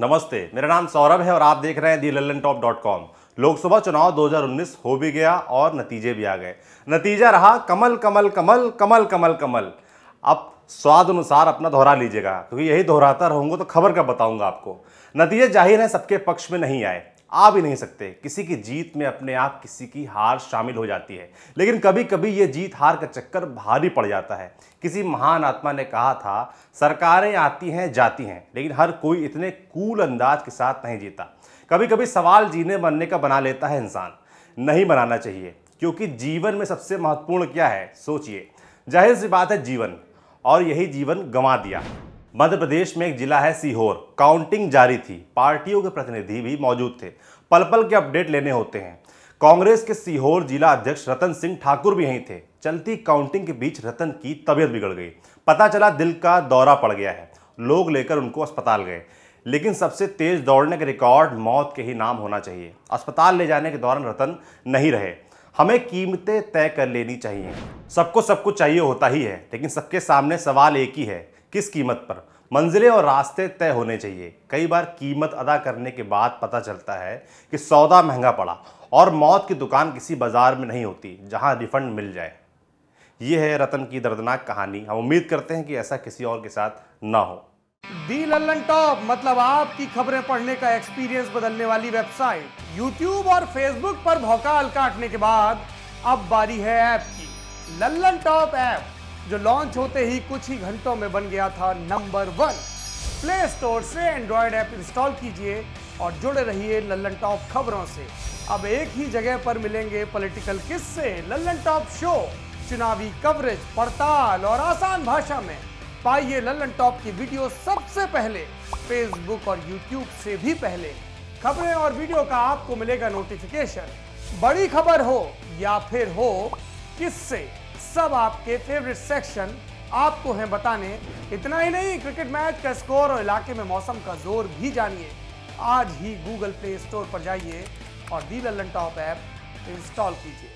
नमस्ते, मेरा नाम सौरभ है और आप देख रहे हैं the Lallantop dot com. Lok Sabha चुनाव 2019 हो भी गया और नतीजे भी आ गए। नतीजा रहा कमल कमल कमल कमल कमल कमल। आप स्वाद अनुसार अपना दोहरा लीजिएगा, क्योंकि यही दोहराता रहूँगा तो खबर कब बताऊँगा आपको। नतीजे ज़ाहिर है, सबके पक्ष में नहीं आए। आ भी नहीं सकते। किसी की जीत में अपने आप किसी की हार शामिल हो जाती है। लेकिन कभी कभी ये जीत हार का चक्कर भारी पड़ जाता है। किसी महान आत्मा ने कहा था, सरकारें आती हैं, जाती हैं, लेकिन हर कोई इतने कूल अंदाज के साथ नहीं जीता। कभी कभी सवाल जीने बनने का बना लेता है इंसान। नहीं बनाना चाहिए, क्योंकि जीवन में सबसे महत्वपूर्ण क्या है, सोचिए। ज़ाहिर सी बात है, जीवन। और यही जीवन गंवा दिया। मध्य प्रदेश में एक जिला है सीहोर। काउंटिंग जारी थी। पार्टियों के प्रतिनिधि भी मौजूद थे। पल पल के अपडेट लेने होते हैं। कांग्रेस के सीहोर जिला अध्यक्ष रतन सिंह ठाकुर भी यहीं थे। चलती काउंटिंग के बीच रतन की तबीयत बिगड़ गई। पता चला दिल का दौरा पड़ गया है। लोग लेकर उनको अस्पताल गए। लेकिन सबसे तेज दौड़ने के रिकॉर्ड मौत के ही नाम होना चाहिए। अस्पताल ले जाने के दौरान रतन नहीं रहे। हमें कीमतें तय कर लेनी चाहिए। सबको सब कुछ चाहिए होता ही है, लेकिन सबके सामने सवाल एक ही है। किस कीमत पर? मंजिलें और रास्ते तय होने चाहिए। कई बार कीमत अदा करने के बाद पता चलता है कि सौदा महँगा पड़ा और मौत की दुकान किसी बाज़ार में नहीं होती, जहाँ रिफंड मिल जाए। ये है रतन की दर्दनाक कहानी। हम उम्मीद करते हैं कि ऐसा किसी और के साथ ना हो। दी लल्लन टॉप मतलब आपकी खबरें पढ़ने का एक्सपीरियंस बदलने वाली वेबसाइट यूट्यूब और फेसबुक पर भौकाल काटने के बाद अब बारी है ऐप की। लल्लन टॉप ऐप जो लॉन्च होते ही कुछ ही घंटों में बन गया था नंबर वन प्ले स्टोर से एंड्रॉयड ऐप इंस्टॉल कीजिए और जुड़े रहिए लल्लन टॉप खबरों से। अब एक ही जगह पर मिलेंगे पॉलिटिकल किस्से, लल्लन टॉप शो चुनावी कवरेज पड़ताल और आसान भाषा में। पाइए लल्लन टॉप की वीडियो सबसे पहले फेसबुक और यूट्यूब से भी पहले। खबरें और वीडियो का आपको मिलेगा नोटिफिकेशन बड़ी खबर हो या फिर हो किससे? सब आपके फेवरेट सेक्शन आपको हैं बताने। इतना ही नहीं क्रिकेट मैच का स्कोर और इलाके में मौसम का ज़ोर भी जानिए। आज ही गूगल प्ले स्टोर पर जाइए और the Lallan top app install कीजिए।